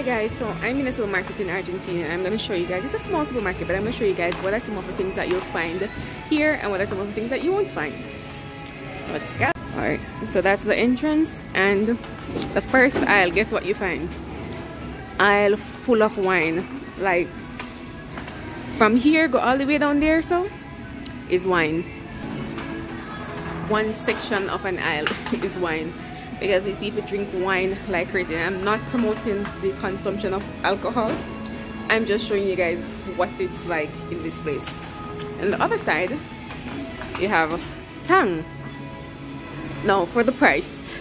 Hi guys, so I'm in a supermarket in Argentina. I'm going to show you guys, it's a small supermarket, but I'm going to show you guys what are some of the things that you'll find here and what are some of the things that you won't find. Let's go. Alright, so that's the entrance and the first aisle, guess what you find? Aisle full of wine. Like, from here, go all the way down there, so, is wine. One section of an aisle is wine because these people drink wine like crazy. I'm not promoting the consumption of alcohol. I'm just showing you guys what it's like in this place. And the other side, you have Tang. Now for the price.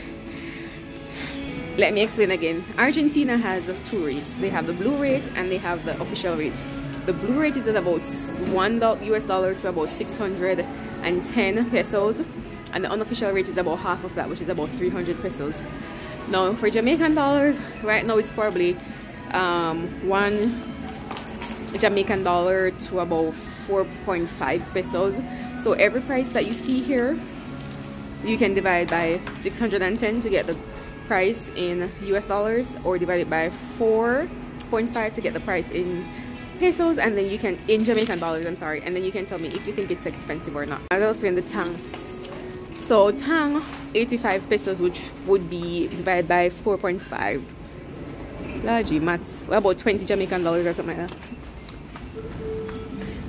Let me explain again. Argentina has two rates. They have the blue rate and they have the official rate. The blue rate is at about one US dollar to about 610 pesos and the unofficial rate is about half of that which is about 300 pesos. Now for Jamaican dollars right now it's probably um, one Jamaican dollar to about 4.5 pesos. So every price that you see here you can divide by 610 to get the price in US dollars or divide it by 4.5 to get the price in pesos and then you can in Jamaican dollars I'm sorry and then you can tell me if you think it's expensive or not. I also in the Tang so tang 85 pesos which would be divided by 4.5 largely well, about 20 jamaican dollars or something like that.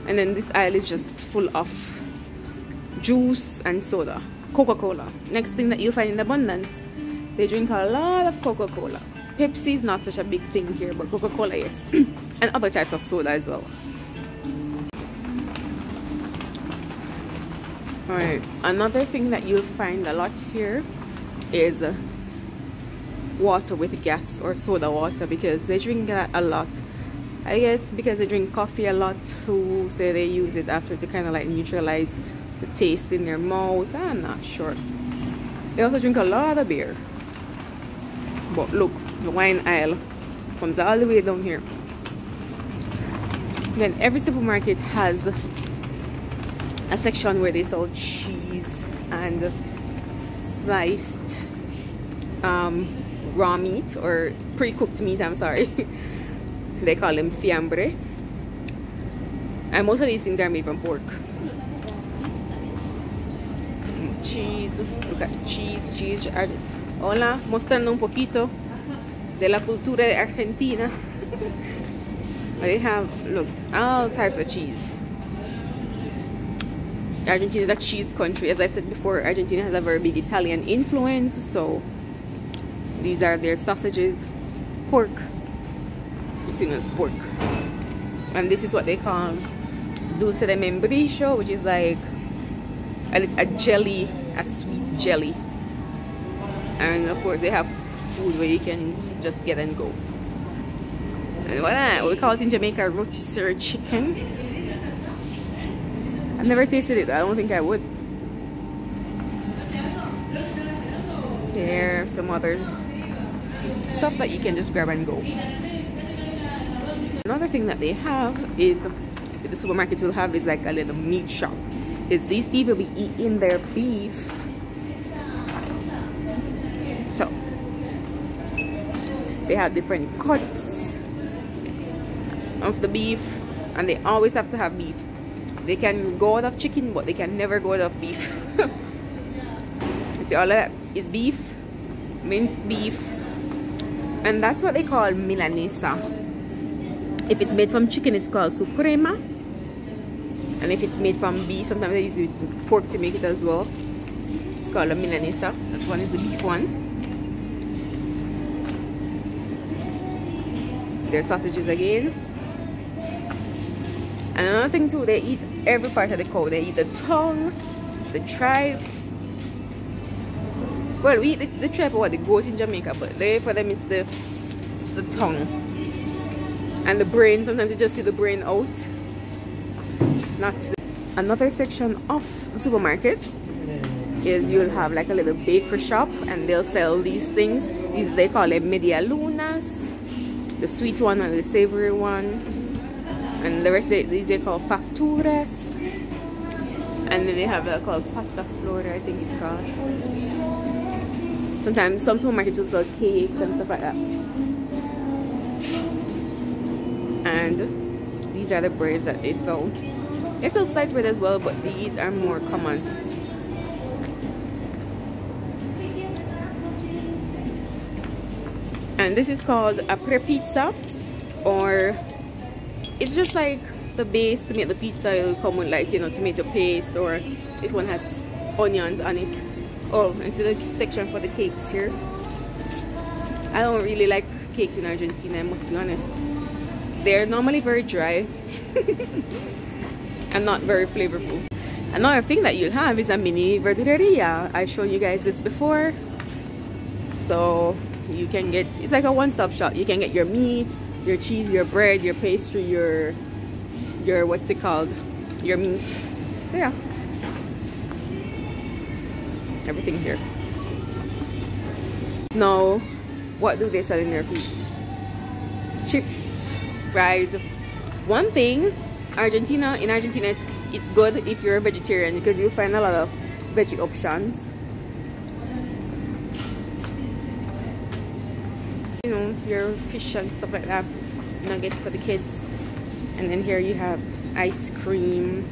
And then this aisle is just full of juice and soda. Coca-cola. Next thing that you find in abundance they drink a lot of coca-cola. Pepsi is not such a big thing here but coca-cola yes. And other types of soda as well Alright, another thing that you'll find a lot here is uh, water with gas or soda water because they drink that a lot. I guess because they drink coffee a lot too so they use it after to kind of like neutralize the taste in their mouth. I'm not sure. They also drink a lot of beer. But look, the wine aisle comes all the way down here. Then every supermarket has a section where they sell cheese and sliced um, raw meat or pre-cooked meat I'm sorry. They call them fiambre. And most of these things are made from pork. Cheese look at cheese cheese hola mostrando un poquito de la cultura de Argentina. They have look all types of cheese Argentina is a cheese country. As I said before, Argentina has a very big Italian influence. So these are their sausages, pork, continuous pork. And this is what they call dulce de membrillo, which is like a, a jelly, a sweet jelly. And of course they have food where you can just get and go. And what we call it in Jamaica, rotisserie chicken I've never tasted it. I don't think I would. There, some other stuff that you can just grab and go. Another thing that they have is the supermarkets will have is like a little meat shop. Is these people be eating their beef. So they have different cuts of the beef and they always have to have beef they can go out of chicken, but they can never go out of beef. See, all of that is beef, minced beef, and that's what they call milanesa. If it's made from chicken, it's called suprema. And if it's made from beef, sometimes they use pork to make it as well. It's called a milanesa. This one is the beef one. Their sausages again. And another thing too, they eat every part of the cow. They eat the tongue, the tripe. Well, we eat the, the tripe or the goat in Jamaica, but they for them it's the it's the tongue and the brain. Sometimes you just see the brain out. Not another section of the supermarket is you'll have like a little bakery shop and they'll sell these things. These they call it media lunas, the sweet one and the savory one and the rest of these they call facturas. And then they have that called pasta flora I think it's called. Sometimes some supermarkets will sell cakes and stuff like that. And these are the breads that they sell. They sell sliced bread as well but these are more common. And this is called a pre-pizza or it's just like the base to make the pizza it'll come with like you know tomato paste or this one has onions on it. Oh and see the section for the cakes here. I don't really like cakes in Argentina I must be honest. They're normally very dry and not very flavorful. Another thing that you'll have is a mini verduleria I've shown you guys this before. So you can get it's like a one-stop shop. You can get your meat your cheese your bread your pastry your your what's it called? Your meat. So yeah. Everything here. Now what do they sell in their food chips fries. One thing argentina in argentina it's, it's good if you're a vegetarian because you'll find a lot of veggie options you know your fish and stuff like that nuggets for the kids. And then here you have ice cream.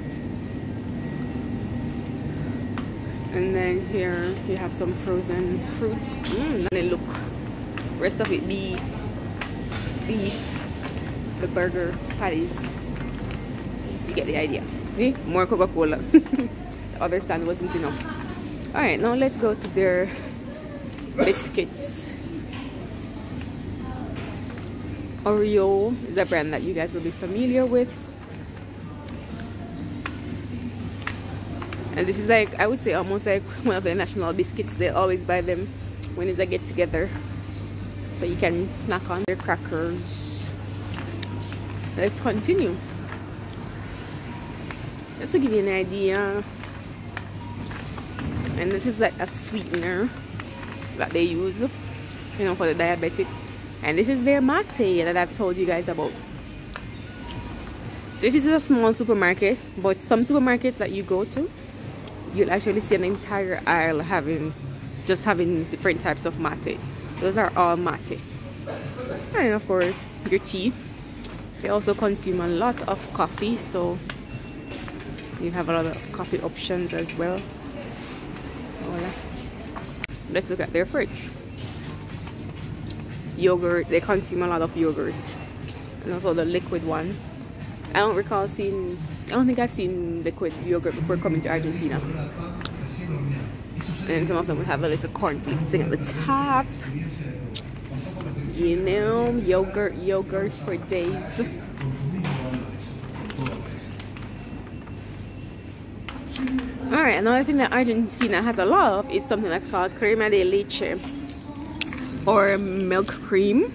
And then here you have some frozen fruits. Mm, and look rest of it beef beef the burger patties. You get the idea. See? More coca-cola. The other stand wasn't enough. All right now let's go to their biscuits Oreo is a brand that you guys will be familiar with. And this is like, I would say almost like one of the national biscuits. They always buy them when it's a get together. So you can snack on their crackers. Let's continue. Just to give you an idea. And this is like a sweetener that they use, you know, for the diabetic and this is their mate that I've told you guys about. So this is a small supermarket but some supermarkets that you go to you'll actually see an entire aisle having just having different types of mate. Those are all mate. And of course your tea. They also consume a lot of coffee so you have a lot of coffee options as well. Let's look at their fridge yogurt. They consume a lot of yogurt. And also the liquid one. I don't recall seeing I don't think I've seen liquid yogurt before coming to Argentina. And some of them will have a little cornflakes thing at the top. You know yogurt yogurt for days. Alright, another thing that Argentina has a lot of is something that's called crema de leche or milk cream.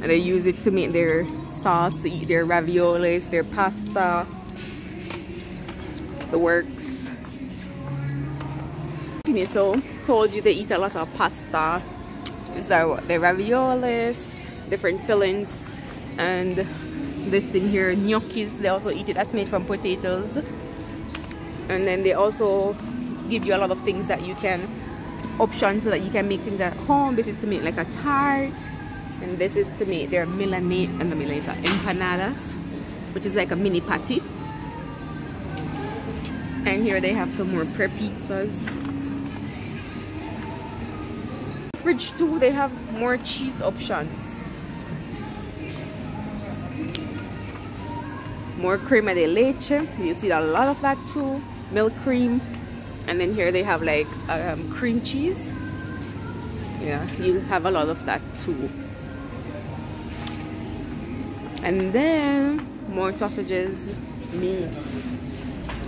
And they use it to make their sauce to eat their raviolis their pasta. The works. So told you they eat a lot of pasta. These are what their raviolis different fillings. And this thing here gnocchis they also eat it. That's made from potatoes. And then they also give you a lot of things that you can option so that you can make things at home. This is to make like a tart and this is to make their milanese and the milanese are empanadas which is like a mini patty. And here they have some more pre-pizzas fridge too they have more cheese options. More crema de leche. You see a lot of that too. Milk cream and then here they have like um, cream cheese. Yeah you have a lot of that too. And then more sausages meat.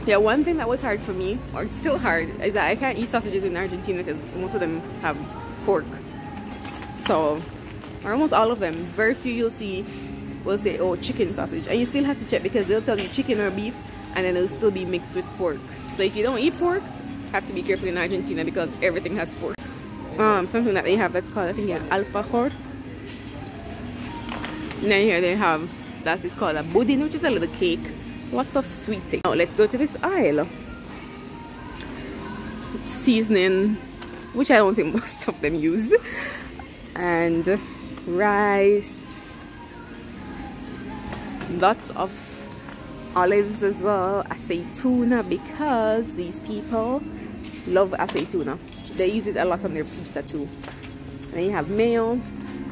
Yeah one thing that was hard for me or still hard is that I can't eat sausages in Argentina because most of them have pork. So or almost all of them. Very few you'll see will say oh chicken sausage. And you still have to check because they'll tell you chicken or beef and then it'll still be mixed with pork. So if you don't eat pork have to be careful in Argentina because everything has pork. Um, something that they have that's called I think yeah, alfajor. And then here they have that is called a budin, which is a little cake. Lots of sweet things. Now let's go to this aisle. Seasoning, which I don't think most of them use, and rice, lots of olives as well aceituna because these people love aceituna they use it a lot on their pizza too. And then you have mayo.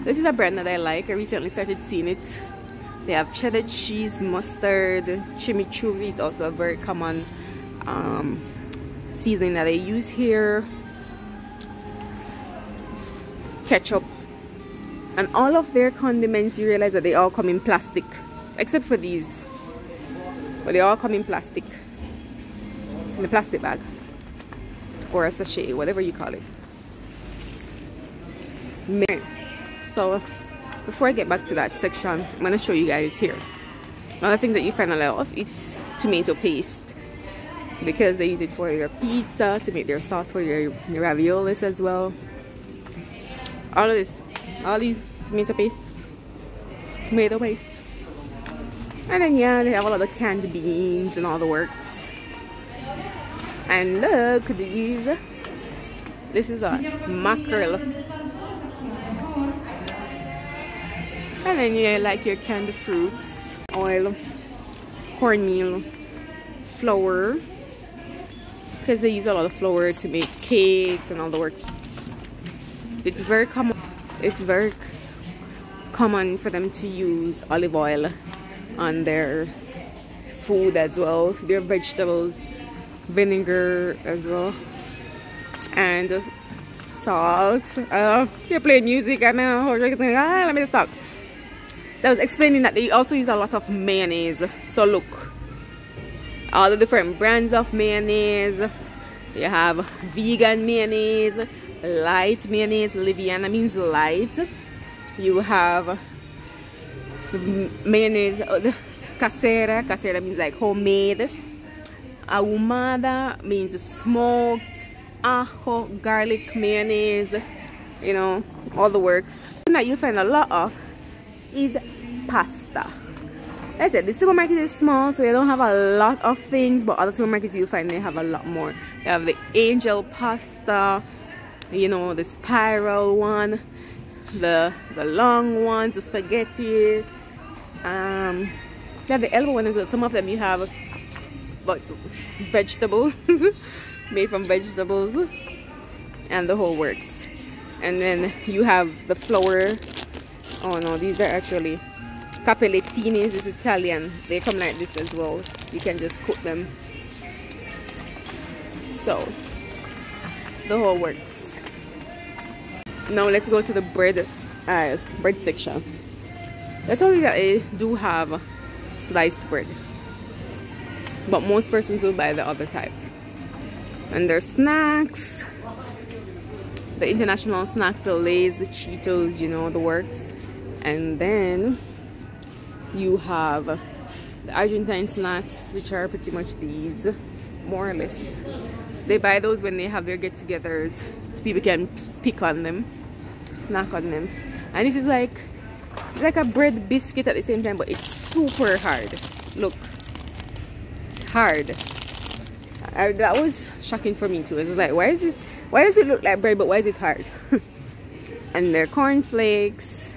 This is a brand that I like. I recently started seeing it. They have cheddar cheese mustard chimichurri. Is also a very common um, seasoning that I use here. Ketchup. And all of their condiments you realize that they all come in plastic except for these. But they all come in plastic. In the plastic bag or a sachet whatever you call it. So before I get back to that section I'm to show you guys here. Another thing that you find a lot of it's tomato paste. Because they use it for your pizza to make their sauce for your, your raviolis as well. All of this all these tomato paste. Tomato paste. And then yeah they have a lot of canned beans and all the works and look these. This is a mackerel. And then you like your canned fruits oil cornmeal flour. Because they use a lot of flour to make cakes and all the works. It's very common it's very common for them to use olive oil on their food as well their vegetables vinegar as well. And salt. Uh, you're playing music. And now ah, let me stop. So I was explaining that they also use a lot of mayonnaise. So look all the different brands of mayonnaise. You have vegan mayonnaise light mayonnaise. Liviana means light. You have mayonnaise uh, casera. Casera means like homemade ahumada means smoked ajo garlic mayonnaise you know all the works. That you find a lot of is pasta. Like I said the supermarket is small so you don't have a lot of things but other supermarkets you find they have a lot more. They have the angel pasta you know the spiral one the the long ones the spaghetti um yeah the elbow one is well. some of them you have but vegetables. Made from vegetables. And the whole works. And then you have the flour. Oh no these are actually capelletinis this is italian. They come like this as well. You can just cook them. So the whole works. Now let's go to the bread aisle bread section. That's only that I do have sliced bread but most persons will buy the other type. And their snacks the international snacks the lays the cheetos you know the works. And then you have the argentine snacks which are pretty much these more or less. They buy those when they have their get-togethers. People can pick on them snack on them. And this is like like a bread biscuit at the same time but it's super hard. Look hard I, that was shocking for me too. It's like, why is this? Why does it look like bread, but why is it hard? and their cornflakes.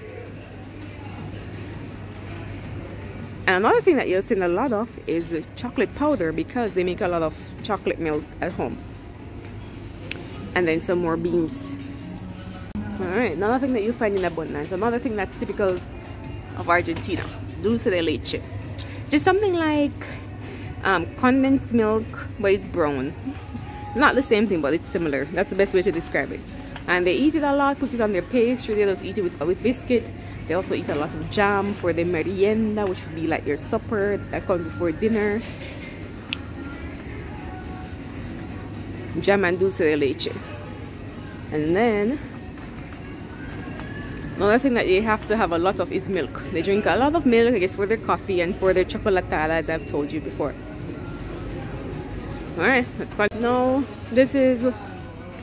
And another thing that you'll see a lot of is chocolate powder because they make a lot of chocolate milk at home. And then some more beans. Alright, another thing that you find in abundance, another thing that's typical of Argentina, dulce de leche. Just something like um, condensed milk but it's brown. It's not the same thing but it's similar. That's the best way to describe it. And they eat it a lot put it on their pastry. They just eat it with, with biscuit. They also eat a lot of jam for their merienda which would be like your supper that comes before dinner. Jam and dulce de leche. And then another thing that they have to have a lot of is milk. They drink a lot of milk i guess for their coffee and for their chocolatada as i've told you before all right let's go. Now this is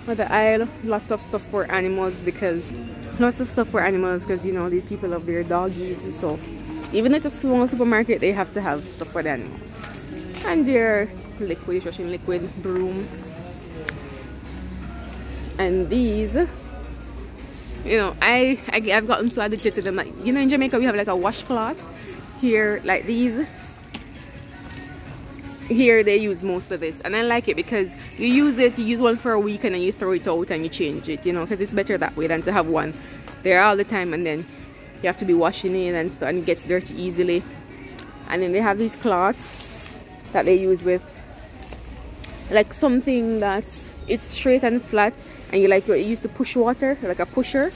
the aisle lots of stuff for animals because lots of stuff for animals because you know these people love their doggies so even if it's a small supermarket they have to have stuff for the animals and their liquid washing liquid broom. And these you know I, I i've gotten so addicted to them. Like you know in jamaica we have like a washcloth here. Like these here they use most of this and I like it because you use it you use one for a week and then you throw it out and you change it you know because it's better that way than to have one there all the time and then you have to be washing it and stuff and it gets dirty easily. And then they have these cloths that they use with like something that's it's straight and flat and you like you used to push water like a pusher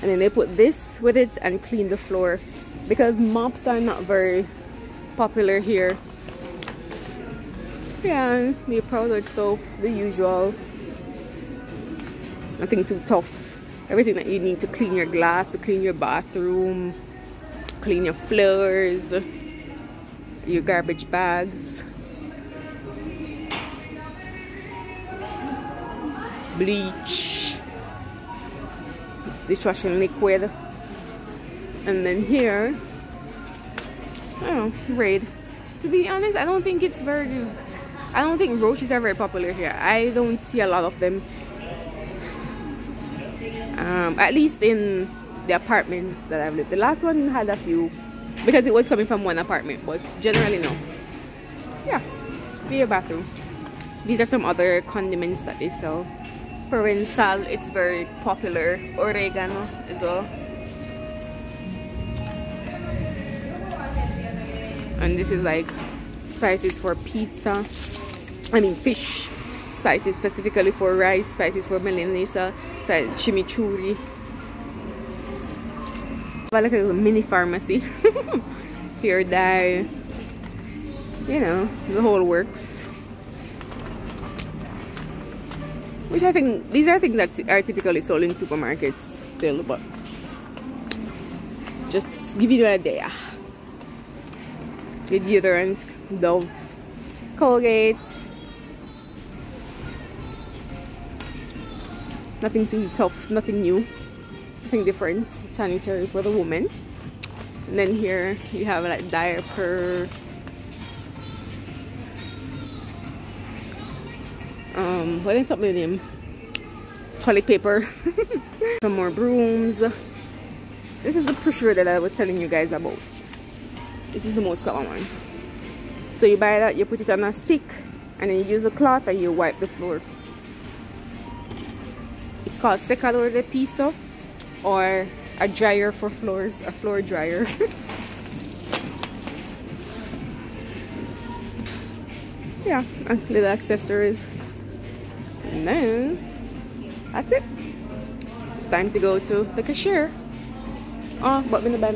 and then they put this with it and clean the floor because mops are not very popular here yeah the powdered soap the usual. Nothing too tough. Everything that you need to clean your glass to clean your bathroom clean your floors your garbage bags. Bleach. Dishwashing liquid. And then here I don't know raid to be honest I don't think it's very I don't think roaches are very popular here. I don't see a lot of them. Um, at least in the apartments that I've lived. The last one had a few because it was coming from one apartment, but generally no. Yeah, be your bathroom. These are some other condiments that they sell. Provençal, it's very popular. Oregano as well. And this is like spices for pizza. I mean fish spices specifically for rice, spices for Milanese, spices, chimichurri. Like a little mini pharmacy. Hair dye. You know, the whole works. Which I think, these are things that are typically sold in supermarkets still, but just give you an idea. The deodorant, Dove, Colgate, nothing too tough nothing new. Nothing different. Sanitary for the woman. And then here you have like diaper. Um what is up with name toilet paper. Some more brooms. This is the pusher that i was telling you guys about. This is the most common one. So you buy that you put it on a stick and then you use a cloth and you wipe the floor it's called secador de piso or a dryer for floors, a floor dryer. yeah, little accessories. And then that's it. It's time to go to the cashier. Oh, but I'm gonna buy